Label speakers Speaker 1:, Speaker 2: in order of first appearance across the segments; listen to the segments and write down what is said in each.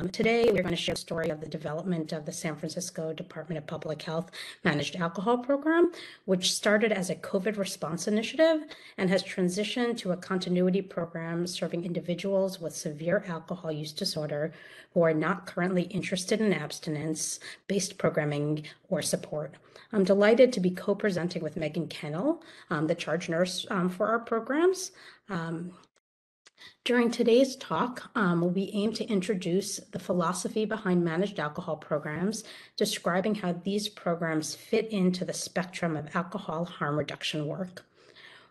Speaker 1: Um, today, we're going to share a story of the development of the San Francisco Department of Public Health Managed Alcohol Program, which started as a COVID response initiative and has transitioned to a continuity program serving individuals with severe alcohol use disorder who are not currently interested in abstinence based programming or support. I'm delighted to be co presenting with Megan Kennel, um, the charge nurse um, for our programs. Um, during today's talk, um, we aim to introduce the philosophy behind managed alcohol programs, describing how these programs fit into the spectrum of alcohol harm reduction work.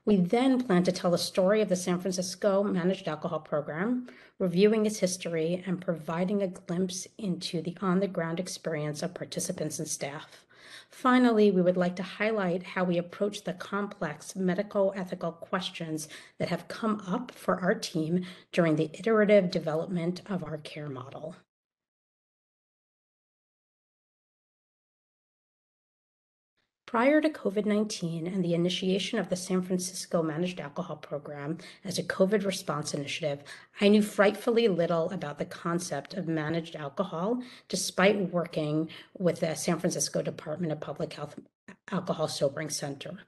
Speaker 1: We then plan to tell the story of the San Francisco Managed Alcohol Program, reviewing its history and providing a glimpse into the on the ground experience of participants and staff. Finally, we would like to highlight how we approach the complex medical ethical questions that have come up for our team during the iterative development of our care model. Prior to COVID 19 and the initiation of the San Francisco Managed Alcohol Program as a COVID response initiative, I knew frightfully little about the concept of managed alcohol, despite working with the San Francisco Department of Public Health Alcohol Sobering Center.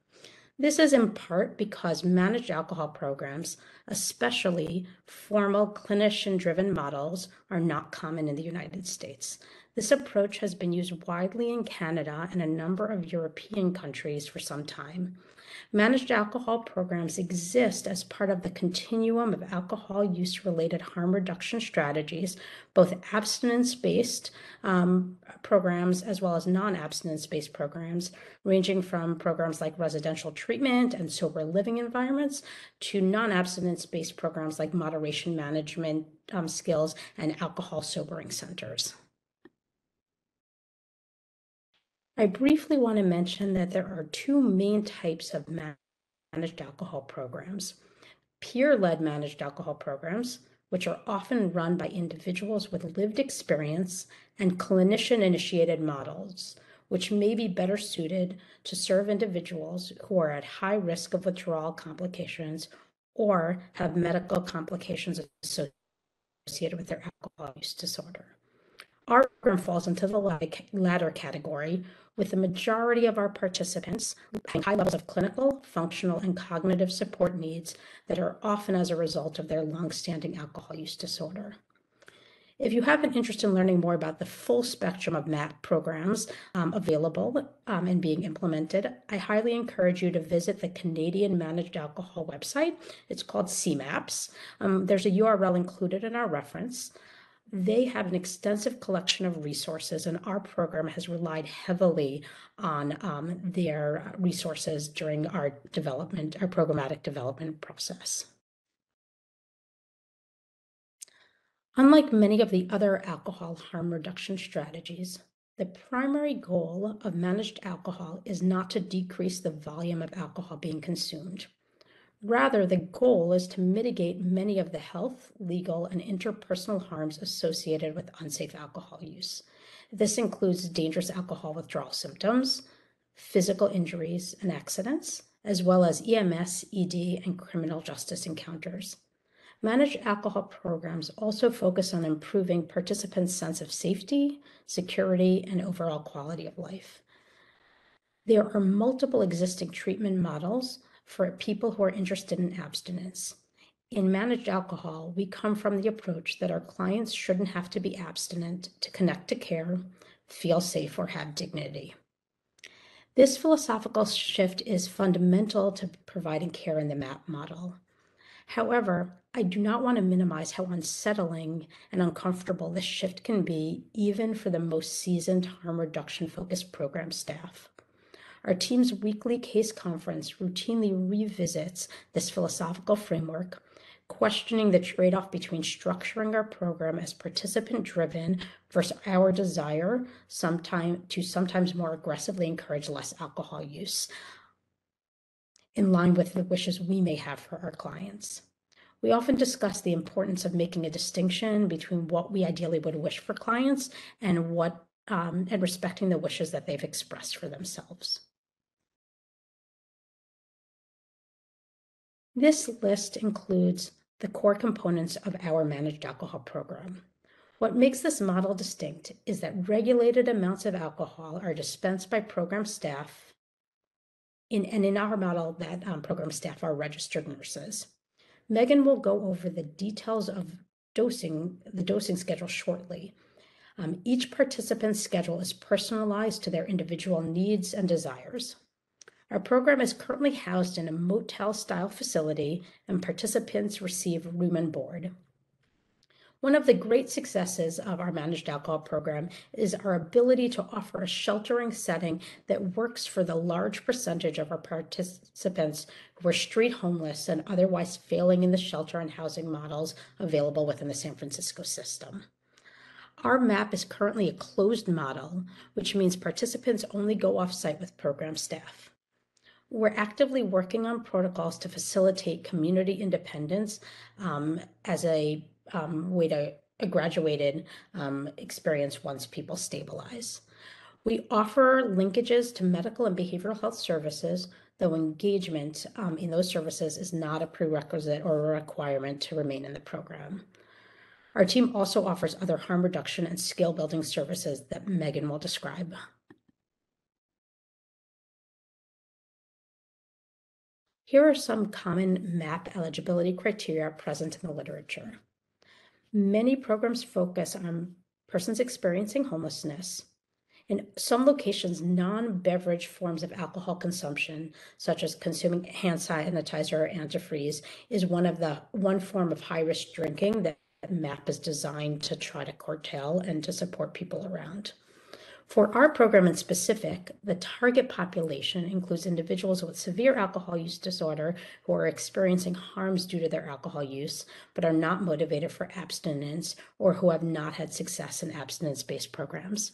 Speaker 1: This is in part because managed alcohol programs, especially formal clinician driven models, are not common in the United States. This approach has been used widely in Canada and a number of European countries for some time. Managed alcohol programs exist as part of the continuum of alcohol use related harm reduction strategies, both abstinence based um, programs as well as non abstinence based programs, ranging from programs like residential treatment and sober living environments to non abstinence based programs like moderation management um, skills and alcohol sobering centers. I briefly want to mention that there are two main types of managed alcohol programs peer led managed alcohol programs, which are often run by individuals with lived experience, and clinician initiated models, which may be better suited to serve individuals who are at high risk of withdrawal complications or have medical complications associated with their alcohol use disorder. Our program falls into the latter category, with the majority of our participants having high levels of clinical, functional, and cognitive support needs that are often as a result of their longstanding alcohol use disorder. If you have an interest in learning more about the full spectrum of MAP programs um, available um, and being implemented, I highly encourage you to visit the Canadian Managed Alcohol website. It's called CMAPS. Um, there's a URL included in our reference. They have an extensive collection of resources, and our program has relied heavily on um, their resources during our development, our programmatic development process. Unlike many of the other alcohol harm reduction strategies, the primary goal of managed alcohol is not to decrease the volume of alcohol being consumed. Rather, the goal is to mitigate many of the health, legal, and interpersonal harms associated with unsafe alcohol use. This includes dangerous alcohol withdrawal symptoms, physical injuries and accidents, as well as EMS, ED, and criminal justice encounters. Managed alcohol programs also focus on improving participants' sense of safety, security, and overall quality of life. There are multiple existing treatment models for people who are interested in abstinence. In managed alcohol, we come from the approach that our clients shouldn't have to be abstinent to connect to care, feel safe, or have dignity. This philosophical shift is fundamental to providing care in the MAP model. However, I do not want to minimize how unsettling and uncomfortable this shift can be, even for the most seasoned harm reduction focused program staff. Our team's weekly case conference routinely revisits this philosophical framework, questioning the trade off between structuring our program as participant driven versus our desire sometime, to sometimes more aggressively encourage less alcohol use in line with the wishes we may have for our clients. We often discuss the importance of making a distinction between what we ideally would wish for clients and what um, and respecting the wishes that they've expressed for themselves. This list includes the core components of our managed alcohol program. What makes this model distinct is that regulated amounts of alcohol are dispensed by program staff, in, and in our model, that um, program staff are registered nurses. Megan will go over the details of dosing, the dosing schedule shortly. Um, each participant's schedule is personalized to their individual needs and desires. Our program is currently housed in a motel style facility, and participants receive room and board. One of the great successes of our managed alcohol program is our ability to offer a sheltering setting that works for the large percentage of our participants who are street homeless and otherwise failing in the shelter and housing models available within the San Francisco system. Our MAP is currently a closed model, which means participants only go off site with program staff. We're actively working on protocols to facilitate community independence um, as a um, way to a graduated um, experience once people stabilize. We offer linkages to medical and behavioral health services, though engagement um, in those services is not a prerequisite or a requirement to remain in the program. Our team also offers other harm reduction and skill building services that Megan will describe. Here are some common MAP eligibility criteria present in the literature. Many programs focus on persons experiencing homelessness. In some locations, non-beverage forms of alcohol consumption, such as consuming hand sanitizer or antifreeze, is one of the one form of high-risk drinking that MAP is designed to try to curtail and to support people around. For our program in specific, the target population includes individuals with severe alcohol use disorder who are experiencing harms due to their alcohol use, but are not motivated for abstinence or who have not had success in abstinence based programs.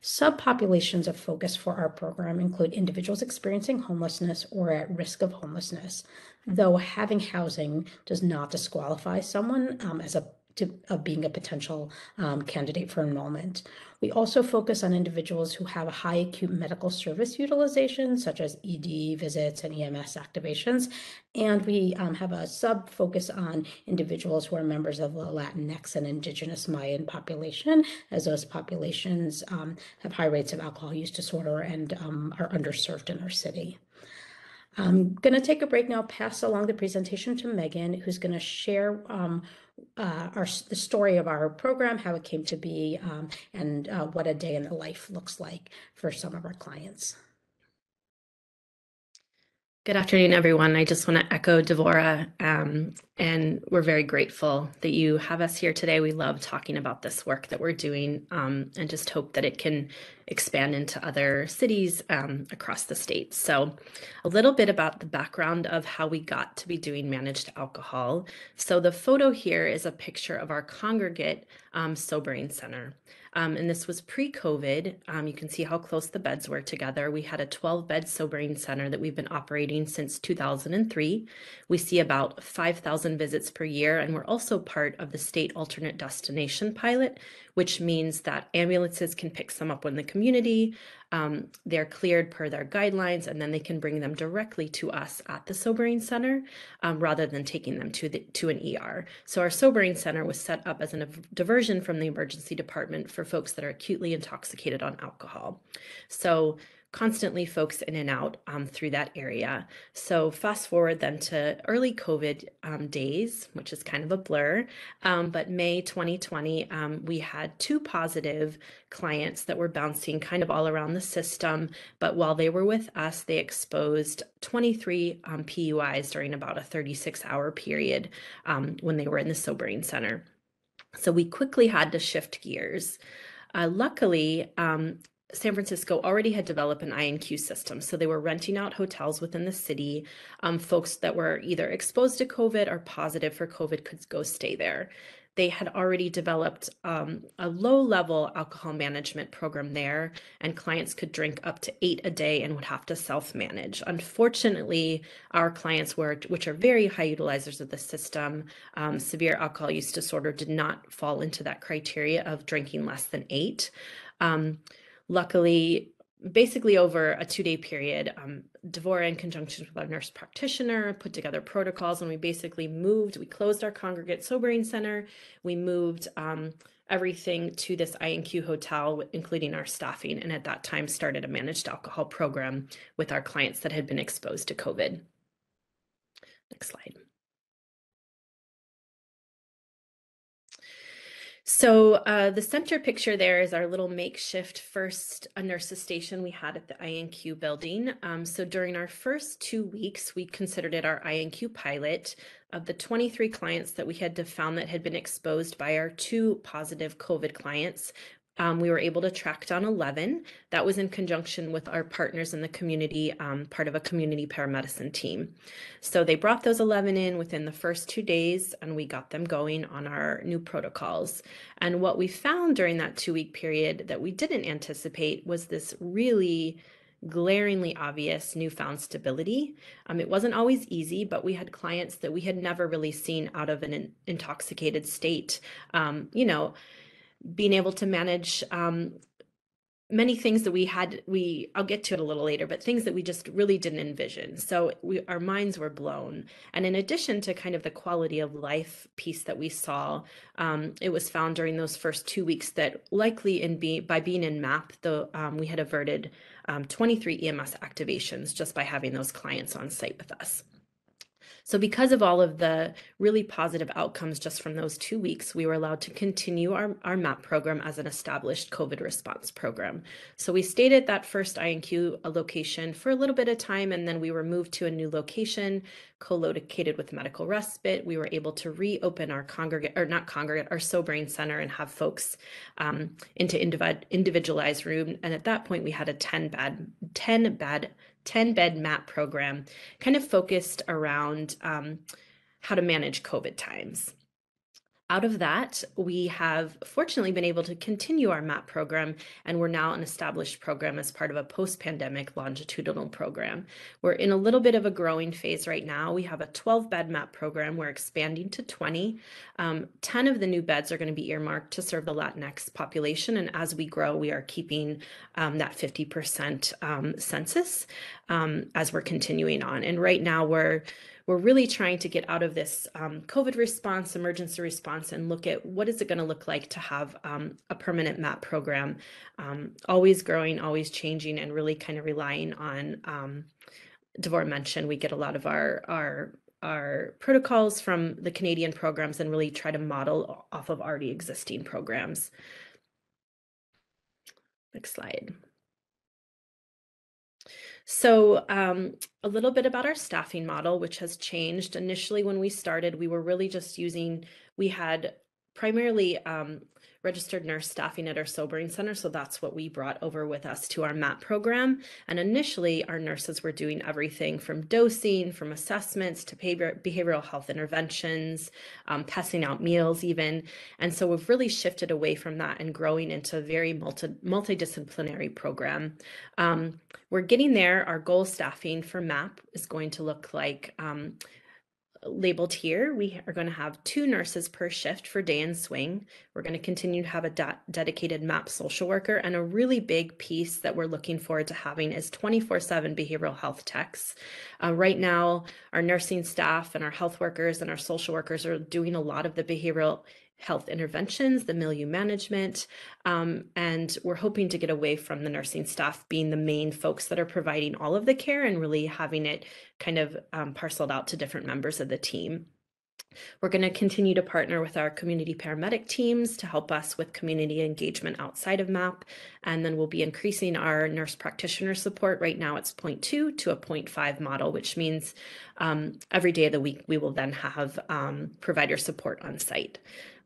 Speaker 1: Subpopulations of focus for our program include individuals experiencing homelessness or at risk of homelessness, though having housing does not disqualify someone um, as a to, of being a potential um, candidate for enrollment. We also focus on individuals who have a high acute medical service utilization, such as ED visits and EMS activations. And we um, have a sub focus on individuals who are members of the Latinx and Indigenous Mayan population, as those populations um, have high rates of alcohol use disorder and um, are underserved in our city. I'm going to take a break now, pass along the presentation to Megan, who's going to share um, uh, our the story of our program, how it came to be, um, and uh, what a day in the life looks like for some of our clients.
Speaker 2: Good afternoon, everyone. I just want to echo Devora, um, and we're very grateful that you have us here today. We love talking about this work that we're doing um, and just hope that it can expand into other cities um, across the state. So, a little bit about the background of how we got to be doing managed alcohol. So, the photo here is a picture of our congregate um, sobering center. Um, and this was pre-COVID. Um, you can see how close the beds were together. We had a 12-bed sobering center that we've been operating since 2003. We see about 5,000 visits per year, and we're also part of the state alternate destination pilot, which means that ambulances can pick some up in the community. Um, they're cleared per their guidelines, and then they can bring them directly to us at the sobering center um, rather than taking them to the to an ER. So our sobering center was set up as a diversion from the emergency department for folks that are acutely intoxicated on alcohol. So constantly folks in and out um, through that area. So fast forward then to early COVID um, days, which is kind of a blur. Um, but May 2020, um, we had two positive clients that were bouncing kind of all around the system. But while they were with us, they exposed 23 um, PUIs during about a 36 hour period um, when they were in the sobering center. So we quickly had to shift gears. Uh, luckily, um, San Francisco already had developed an INQ system. So they were renting out hotels within the city. Um, folks that were either exposed to COVID or positive for COVID could go stay there. They had already developed um, a low level alcohol management program there, and clients could drink up to eight a day and would have to self manage. Unfortunately, our clients were, which are very high utilizers of the system, um, severe alcohol use disorder did not fall into that criteria of drinking less than eight. Um, luckily, basically over a two day period, um, Devora, in conjunction with our nurse practitioner, put together protocols and we basically moved, we closed our congregate sobering center. We moved um, everything to this INQ hotel, including our staffing, and at that time started a managed alcohol program with our clients that had been exposed to COVID. Next slide. So uh, the center picture there is our little makeshift first a nurses station we had at the INQ building. Um, so during our first two weeks, we considered it our INQ pilot. Of the 23 clients that we had to found that had been exposed by our two positive COVID clients, um, we were able to track down 11. That was in conjunction with our partners in the community, um, part of a community paramedicine team. So they brought those 11 in within the first two days, and we got them going on our new protocols. And what we found during that two week period that we didn't anticipate was this really glaringly obvious newfound stability. Um, it wasn't always easy, but we had clients that we had never really seen out of an in- intoxicated state. Um, you know, being able to manage um, many things that we had we i'll get to it a little later but things that we just really didn't envision. So we our minds were blown. And in addition to kind of the quality of life piece that we saw um, it was found during those first two weeks that likely in be by being in map the um, we had averted um, 23 ems activations just by having those clients on site with us so, because of all of the really positive outcomes just from those two weeks, we were allowed to continue our, our MAP program as an established COVID response program. So, we stayed at that first INQ location for a little bit of time, and then we were moved to a new location co located with medical respite. We were able to reopen our congregate, or not congregate, our sobering center and have folks um, into individualized room. And at that point, we had a 10 bed, 10 bed 10 bed MAP program, kind of focused around um, how to manage COVID times. Out of that, we have fortunately been able to continue our MAP program, and we're now an established program as part of a post pandemic longitudinal program. We're in a little bit of a growing phase right now. We have a 12 bed MAP program. We're expanding to 20. Um, 10 of the new beds are going to be earmarked to serve the Latinx population. And as we grow, we are keeping um, that 50% um, census um, as we're continuing on. And right now, we're we're really trying to get out of this um, COVID response, emergency response, and look at what is it going to look like to have um, a permanent MAP program, um, always growing, always changing, and really kind of relying on. Um, Devor mentioned we get a lot of our our our protocols from the Canadian programs and really try to model off of already existing programs. Next slide. So, um, a little bit about our staffing model, which has changed. Initially, when we started, we were really just using, we had primarily um, registered nurse staffing at our sobering center. So that's what we brought over with us to our MAP program. And initially, our nurses were doing everything from dosing, from assessments to behavioral health interventions, um, passing out meals, even. And so we've really shifted away from that and growing into a very multi multidisciplinary program. Um, we're getting there. Our goal staffing for MAP is going to look like um, labeled here, we are going to have two nurses per shift for day and swing. We're going to continue to have a de dedicated MAP social worker. And a really big piece that we're looking forward to having is 24 7 behavioral health techs. Uh, right now, our nursing staff and our health workers and our social workers are doing a lot of the behavioral health interventions, the milieu management, um, and we're hoping to get away from the nursing staff being the main folks that are providing all of the care and really having it kind of um, parceled out to different members of the team. We're going to continue to partner with our community paramedic teams to help us with community engagement outside of MAP. And then we'll be increasing our nurse practitioner support. Right now it's 0.2 to a 0.5 model, which means um, every day of the week we will then have um, provider support on site.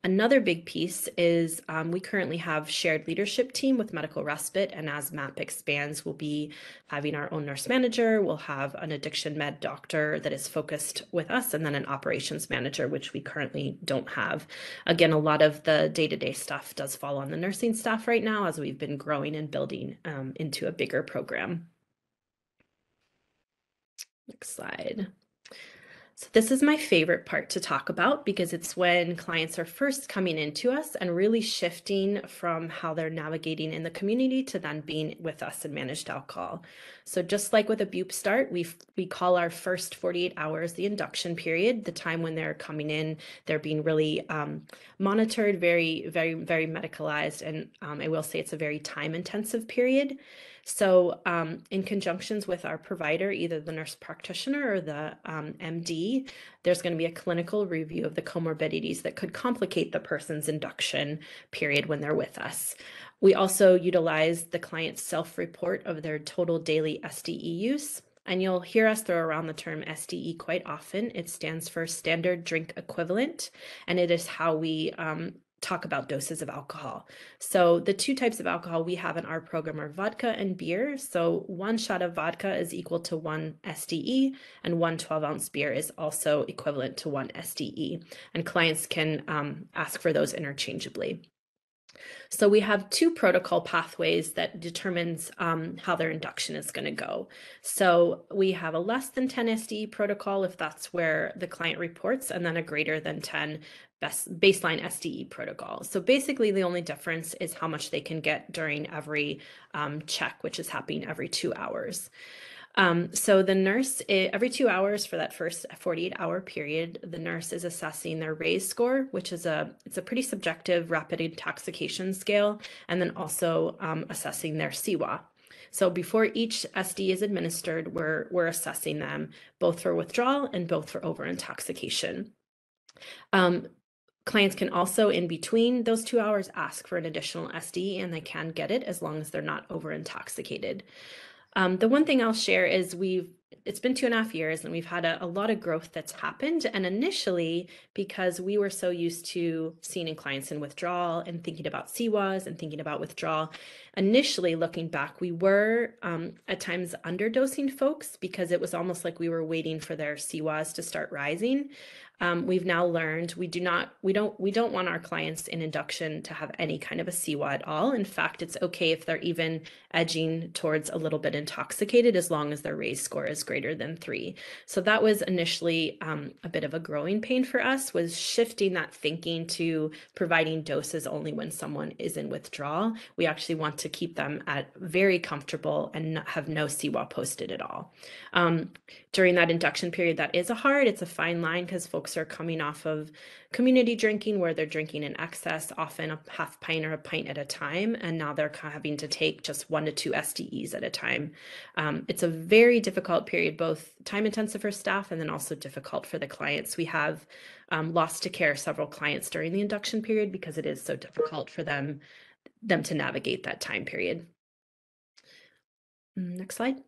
Speaker 2: Another big piece is um, we currently have shared leadership team with medical respite, and as MAP expands, we'll be having our own nurse manager. We'll have an addiction med doctor that is focused with us, and then an operations manager, which we currently don't have. Again, a lot of the day to day stuff does fall on the nursing staff right now as we've been growing and building um, into a bigger program. Next slide. So this is my favorite part to talk about because it's when clients are first coming into us and really shifting from how they're navigating in the community to then being with us in managed alcohol. So just like with a BUP start, we we call our first 48 hours the induction period, the time when they're coming in, they're being really um, monitored, very, very, very medicalized, and um, I will say it's a very time intensive period. So, um, in conjunctions with our provider, either the nurse practitioner or the um, MD, there's going to be a clinical review of the comorbidities that could complicate the person's induction period when they're with us. We also utilize the client's self report of their total daily SDE use. And you'll hear us throw around the term SDE quite often. It stands for Standard Drink Equivalent, and it is how we um, talk about doses of alcohol. So the two types of alcohol we have in our program are vodka and beer. So one shot of vodka is equal to one SDE and one 12 ounce beer is also equivalent to one SDE. And clients can um, ask for those interchangeably. So we have two protocol pathways that determines um, how their induction is going to go. So we have a less than 10 SDE protocol if that's where the client reports, and then a greater than 10 best baseline SDE protocol. So basically, the only difference is how much they can get during every um, check, which is happening every two hours. Um, so the nurse, eh, every two hours for that first 48 hour period, the nurse is assessing their RAISE score, which is a it's a pretty subjective rapid intoxication scale, and then also um, assessing their CIWA. So before each SD is administered, we're we're assessing them both for withdrawal and both for over intoxication. Um, Clients can also, in between those two hours, ask for an additional SD and they can get it as long as they're not over intoxicated. Um, the one thing I'll share is we've it's been two and a half years and we've had a, a, lot of growth that's happened. And initially, because we were so used to seeing in clients in withdrawal and thinking about CIWAs and thinking about withdrawal, initially looking back, we were um, at times underdosing folks because it was almost like we were waiting for their CIWAs to start rising. Um, we've now learned we do not we don't we don't want our clients in induction to have any kind of a CIWA at all. In fact, it's okay if they're even edging towards a little bit intoxicated as long as their RAISE score is greater than three. So that was initially um, a bit of a growing pain for us was shifting that thinking to providing doses only when someone is in withdrawal. We actually want to keep them at very comfortable and have no CIWA posted at all. Um, during that induction period, that is a hard, it's a fine line because folks are coming off of community drinking where they're drinking in excess, often a half pint or a pint at a time, and now they're having to take just one to two SDEs at a time. Um, it's a very difficult period, both time intensive for staff and then also difficult for the clients. We have um, lost to care several clients during the induction period because it is so difficult for them them to navigate that time period. Mm, next slide.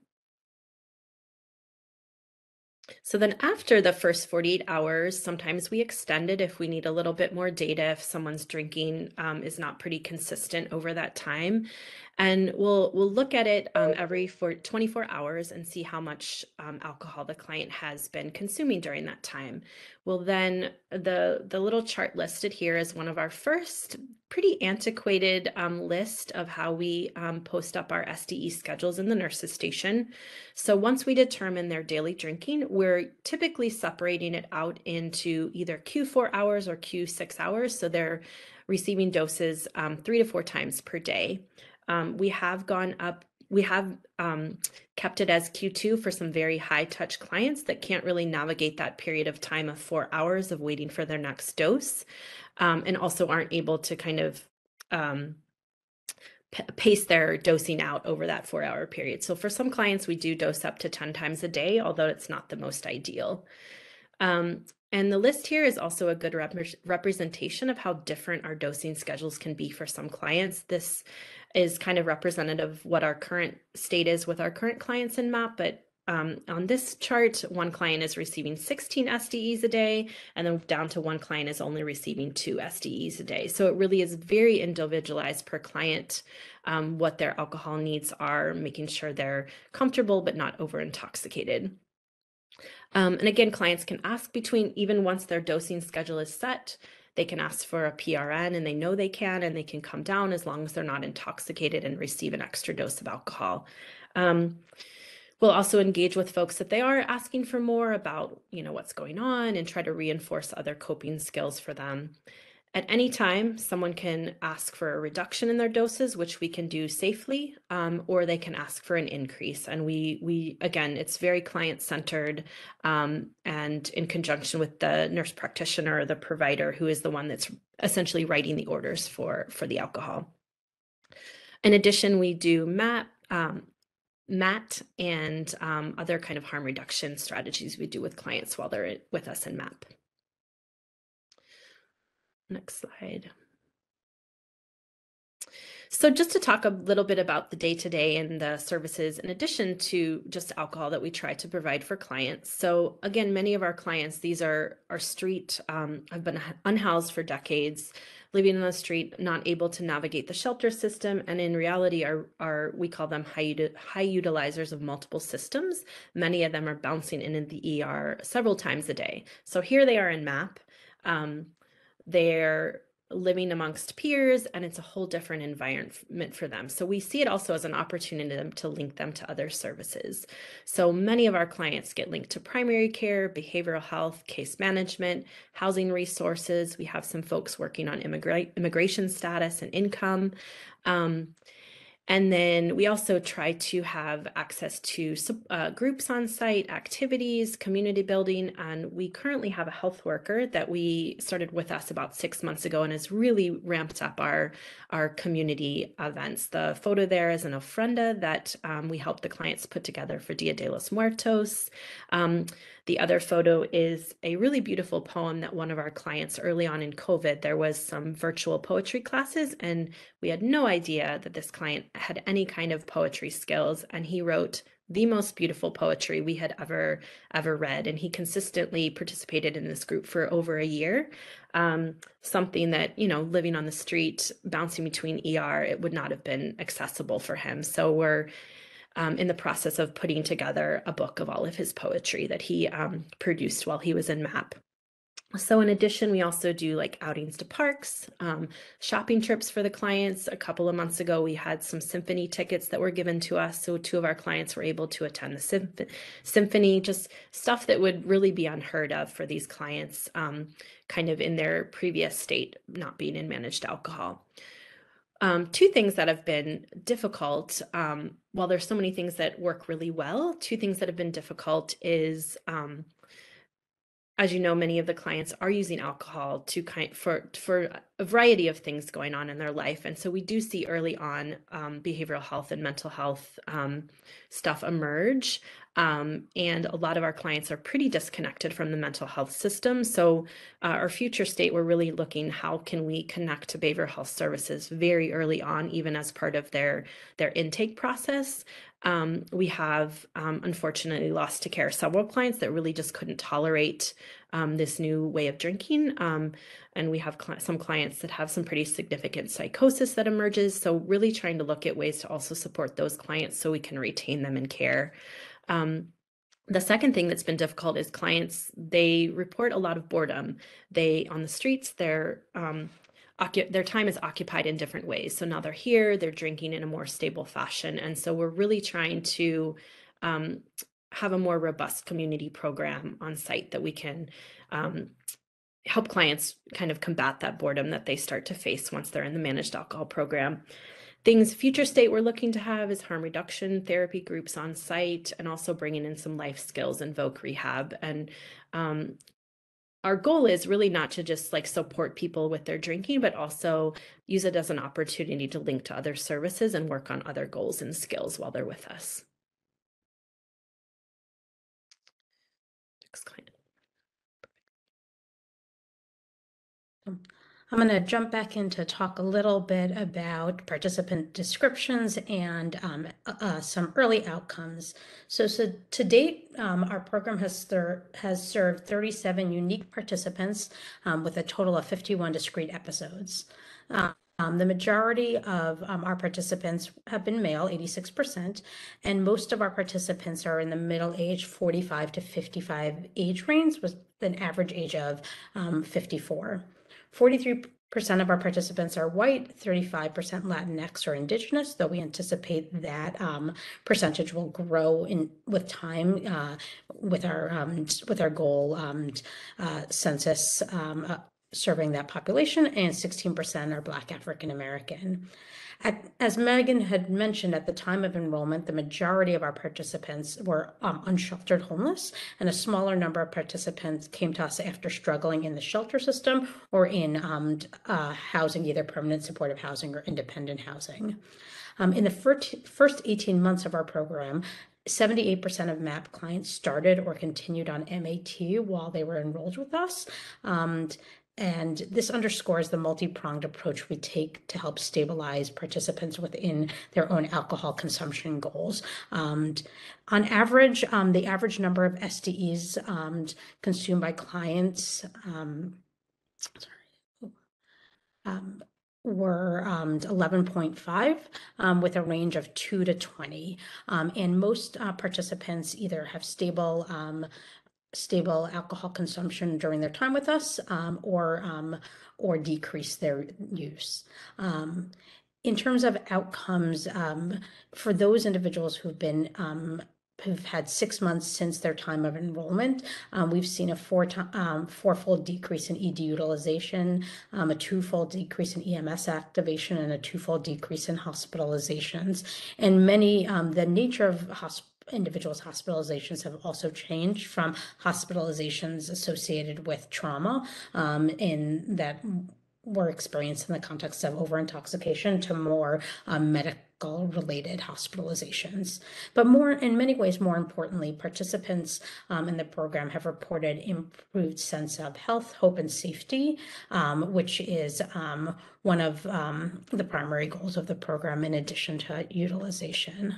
Speaker 2: So then after the first 48 hours, sometimes we extend it if we need a little bit more data, if someone's drinking um, is not pretty consistent over that time. And we'll we'll look at it um, every for 24 hours and see how much um, alcohol the client has been consuming during that time. We'll then the the little chart listed here is one of our first pretty antiquated um, list of how we um, post up our SDE schedules in the nurses station. So once we determine their daily drinking, we're typically separating it out into either Q4 hours or Q6 hours. So they're receiving doses um, three to four times per day. Um, we have gone up, we have um, kept it as Q2 for some very high touch clients that can't really navigate that period of time of four hours of waiting for their next dose um, and also aren't able to kind of um, pace their dosing out over that four hour period. So for some clients, we do dose up to 10 times a day, although it's not the most ideal. Um, and the list here is also a good rep representation of how different our dosing schedules can be for some clients. This is kind of representative of what our current state is with our current clients in MAP, but um, on this chart, one client is receiving 16 SDEs a day, and then down to one client is only receiving two SDEs a day. So it really is very individualized per client um, what their alcohol needs are, making sure they're comfortable but not over intoxicated. Um, and again, clients can ask between, even once their dosing schedule is set, they can ask for a PRN and they know they can, and they can come down as long as they're not intoxicated and receive an extra dose of alcohol. Um, We'll also engage with folks that they are asking for more about, you know, what's going on and try to reinforce other coping skills for them. At any time, someone can ask for a reduction in their doses, which we can do safely, um, or they can ask for an increase. And we, we again, it's very client centered, um, and in conjunction with the nurse practitioner or the provider, who is the one that's essentially writing the orders for for the alcohol. In addition, we do MAP, um, MAT, and um, other kind of harm reduction strategies we do with clients while they're with us in MAP. Next slide. So just to talk a little bit about the day-to-day and the services in addition to just alcohol that we try to provide for clients. So again, many of our clients, these are our street, um, have been unhoused for decades, living on the street, not able to navigate the shelter system, and in reality are, are we call them high, high utilizers of multiple systems. Many of them are bouncing in, in the ER several times a day. So here they are in MAP. Um, they're living amongst peers and it's a whole different environment for them. So we see it also as an opportunity to link them to other services. So many of our clients get linked to primary care, behavioral health, case management, housing resources. We have some folks working on immigra immigration status and income. Um, and then we also try to have access to uh, groups on site, activities, community building. And we currently have a health worker that we started with us about six months ago and has really ramped up our, our community events. The photo there is an ofrenda that um, we help the clients put together for Dia de los Muertos. Um, the other photo is a really beautiful poem that one of our clients early on in COVID, there was some virtual poetry classes and we had no idea that this client had any kind of poetry skills. And he wrote the most beautiful poetry we had ever, ever read. And he consistently participated in this group for over a year. Um, something that, you know, living on the street, bouncing between ER, it would not have been accessible for him. So we're um, in the process of putting together a book of all of his poetry that he um, produced while he was in MAP. So in addition, we also do like outings to parks, um, shopping trips for the clients. A couple of months ago, we had some symphony tickets that were given to us. So two of our clients were able to attend the symph symphony, just stuff that would really be unheard of for these clients, um, kind of in their previous state, not being in managed alcohol. Um, two things that have been difficult, um, while there's so many things that work really well, two things that have been difficult is, um, as you know, many of the clients are using alcohol to kind for for a variety of things going on in their life, and so we do see early on um, behavioral health and mental health um, stuff emerge. Um, and a lot of our clients are pretty disconnected from the mental health system. So uh, our future state, we're really looking how can we connect to behavioral health services very early on, even as part of their their intake process. Um, we have um, unfortunately lost to care several clients that really just couldn't tolerate um, this new way of drinking. Um, and we have cl some clients that have some pretty significant psychosis that emerges. So really trying to look at ways to also support those clients so we can retain them in care. Um, the second thing that's been difficult is clients, they report a lot of boredom. They, on the streets, they're, um, their time is occupied in different ways. So now they're here, they're drinking in a more stable fashion. And so we're really trying to um, have a more robust community program on site that we can um, help clients kind of combat that boredom that they start to face once they're in the managed alcohol program. Things future state we're looking to have is harm reduction therapy groups on site and also bringing in some life skills and voc rehab. And um, our goal is really not to just like support people with their drinking, but also use it as an opportunity to link to other services and work on other goals and skills while they're with us. Next client.
Speaker 1: I'm going to jump back in to talk a little bit about participant descriptions and um, uh, uh, some early outcomes. So, so to date, um, our program has, has served 37 unique participants um, with a total of 51 discrete episodes. Um, the majority of um, our participants have been male, 86%, and most of our participants are in the middle age, 45 to 55 age range, with an average age of um, 54. 43 percent of our participants are white, 35% Latinx or Indigenous, though we anticipate that um, percentage will grow in with time uh, with our um, with our goal um, uh, census um, uh, serving that population, and 16% are Black African American. As Megan had mentioned, at the time of enrollment, the majority of our participants were um, unsheltered homeless, and a smaller number of participants came to us after struggling in the shelter system or in um, uh, housing, either permanent supportive housing or independent housing. Um, in the first, first 18 months of our program, 78% of MAP clients started or continued on MAT while they were enrolled with us. Um, and this underscores the multi-pronged approach we take to help stabilize participants within their own alcohol consumption goals. Um, on average, um, the average number of SDEs um, consumed by clients um, um, were um, 11.5 um, with a range of 2 to 20. Um, and most uh, participants either have stable um, stable alcohol consumption during their time with us um, or um, or decrease their use. Um, in terms of outcomes, um, for those individuals who've been um, who've had six months since their time of enrollment, um, we've seen a four um, fourfold decrease in ED utilization, um, a twofold decrease in EMS activation, and a twofold decrease in hospitalizations. And many, um, the nature of hospitalizations individuals' hospitalizations have also changed from hospitalizations associated with trauma um, in that were experienced in the context of overintoxication to more um, medical related hospitalizations. But more, in many ways, more importantly, participants um, in the program have reported improved sense of health, hope, and safety, um, which is um, one of um, the primary goals of the program in addition to utilization.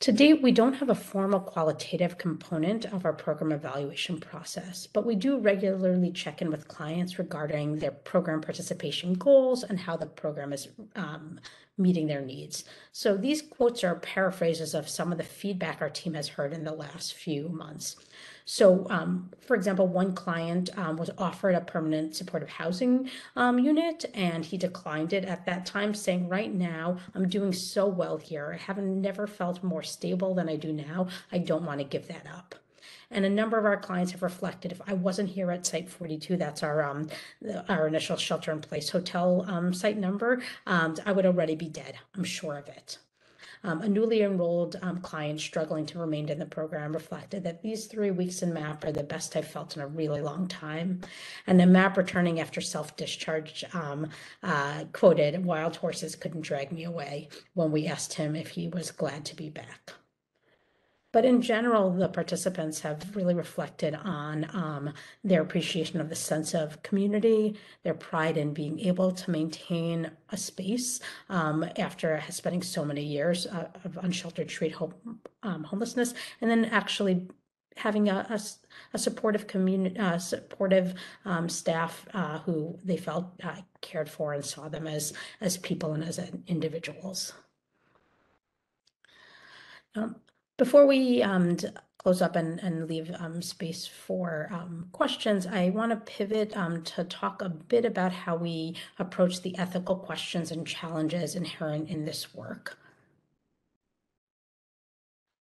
Speaker 1: To date, we don't have a formal qualitative component of our program evaluation process, but we do regularly check in with clients regarding their program participation goals and how the program is um, meeting their needs. So these quotes are paraphrases of some of the feedback our team has heard in the last few months. So, um, for example, one client um, was offered a permanent supportive housing um, unit and he declined it at that time, saying, Right now, I'm doing so well here. I haven't never felt more stable than I do now. I don't want to give that up. And a number of our clients have reflected if I wasn't here at Site 42, that's our um, our initial shelter in place hotel um, site number, um, I would already be dead. I'm sure of it. Um, a newly enrolled um, client struggling to remain in the program reflected that these three weeks in MAP are the best I've felt in a really long time. And the MAP returning after self discharge um, uh, quoted, Wild horses couldn't drag me away when we asked him if he was glad to be back. But in general, the participants have really reflected on um, their appreciation of the sense of community, their pride in being able to maintain a space um, after spending so many years uh, of unsheltered street home, um, homelessness, and then actually having a, a, a supportive community, uh, supportive um, staff uh, who they felt uh, cared for and saw them as as people and as individuals. Um, before we um, close up and, and leave um, space for um, questions, I want to pivot um, to talk a bit about how we approach the ethical questions and challenges inherent in this work.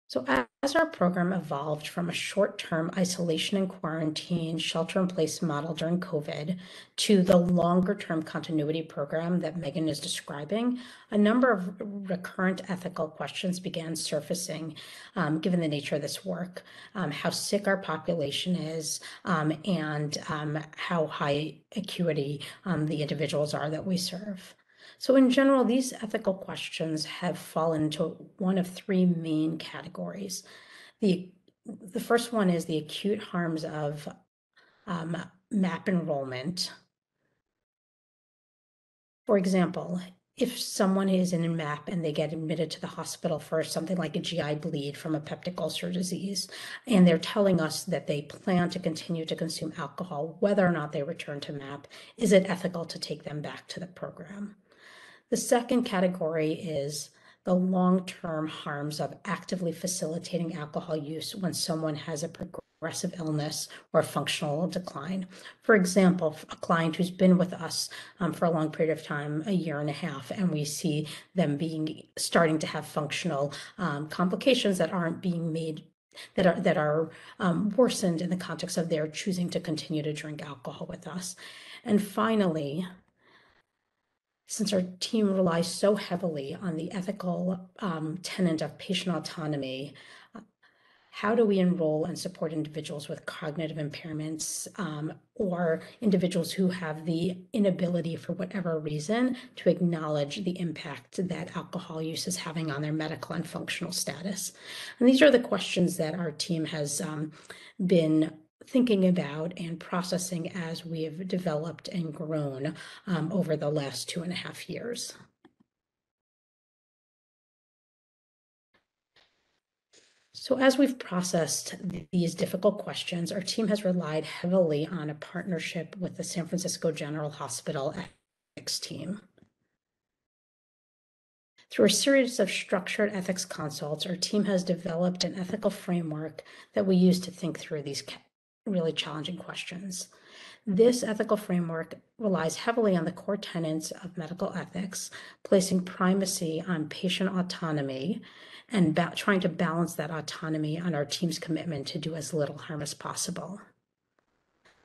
Speaker 1: So as our program evolved from a short-term isolation and quarantine shelter-in-place model during COVID to the longer-term continuity program that Megan is describing, a number of recurrent ethical questions began surfacing um, given the nature of this work, um, how sick our population is, um, and um, how high acuity um, the individuals are that we serve. So in general, these ethical questions have fallen into one of three main categories. The, the first one is the acute harms of um, MAP enrollment. For example, if someone is in a MAP and they get admitted to the hospital for something like a GI bleed from a peptic ulcer disease, and they're telling us that they plan to continue to consume alcohol, whether or not they return to MAP, is it ethical to take them back to the program? The second category is the long-term harms of actively facilitating alcohol use when someone has a progressive illness or functional decline. For example, a client who's been with us um, for a long period of time, a year and a half, and we see them being starting to have functional um, complications that aren't being made that are that are um, worsened in the context of their choosing to continue to drink alcohol with us. And finally, since our team relies so heavily on the ethical um, tenet of patient autonomy, uh, how do we enroll and support individuals with cognitive impairments um, or individuals who have the inability, for whatever reason, to acknowledge the impact that alcohol use is having on their medical and functional status? And these are the questions that our team has um, been thinking about and processing as we have developed and grown um, over the last two and a half years. So as we've processed these difficult questions, our team has relied heavily on a partnership with the San Francisco General Hospital ethics team. Through a series of structured ethics consults, our team has developed an ethical framework that we use to think through these really challenging questions. This ethical framework relies heavily on the core tenets of medical ethics, placing primacy on patient autonomy and ba- trying to balance that autonomy on our team's commitment to do as little harm as possible.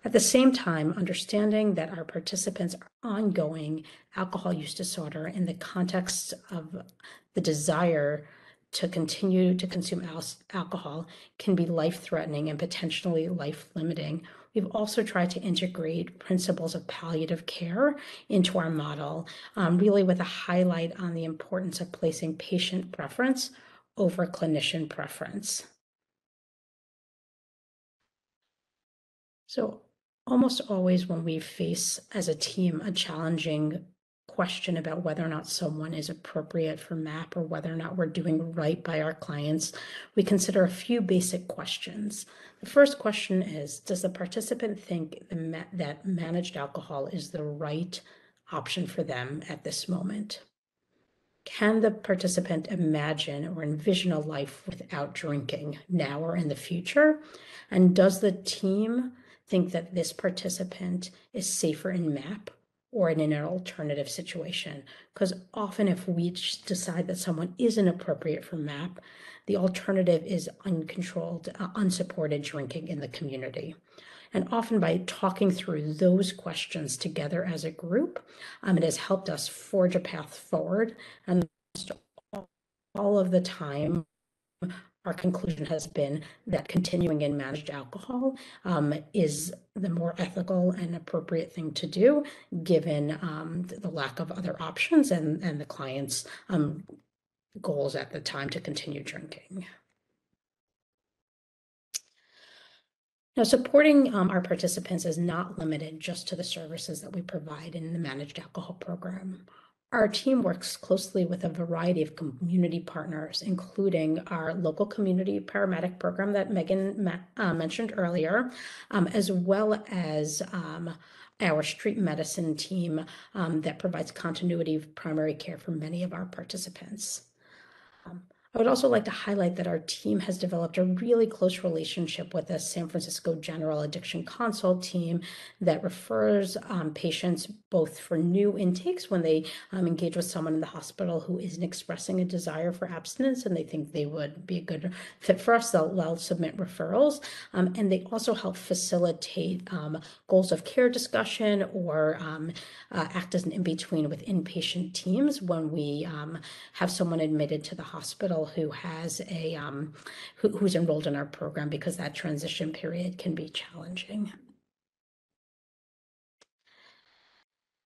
Speaker 1: At the same time, understanding that our participants' are ongoing alcohol use disorder in the context of the desire to continue to consume al- alcohol can be life threatening and potentially life limiting. We've also tried to integrate principles of palliative care into our model, um, really with a highlight on the importance of placing patient preference over clinician preference. So, almost always when we face as a team a challenging question about whether or not someone is appropriate for MAP or whether or not we're doing right by our clients, we consider a few basic questions. The first question is Does the participant think that managed alcohol is the right option for them at this moment? Can the participant imagine or envision a life without drinking now or in the future? And does the team think that this participant is safer in MAP or in an alternative situation. Because often, if we decide that someone isn't appropriate for MAP, the alternative is uncontrolled, uh, unsupported drinking in the community. And often, by talking through those questions together as a group, um, it has helped us forge a path forward. And all of the time, our conclusion has been that continuing in managed alcohol um, is the more ethical and appropriate thing to do, given um, the lack of other options and, and the client's um, goals at the time to continue drinking. Now, supporting um, our participants is not limited just to the services that we provide in the managed alcohol program. Our team works closely with a variety of community partners, including our local community paramedic program that Megan uh, mentioned earlier, um, as well as um, our street medicine team um, that provides continuity of primary care for many of our participants. I would also like to highlight that our team has developed a really close relationship with the San Francisco General Addiction Consult team that refers um, patients both for new intakes when they um, engage with someone in the hospital who isn't expressing a desire for abstinence and they think they would be a good fit for us. They'll, they'll submit referrals. Um, and they also help facilitate um, goals of care discussion or um, uh, act as an in between with inpatient teams when we um, have someone admitted to the hospital who has a um, who, who's enrolled in our program because that transition period can be challenging.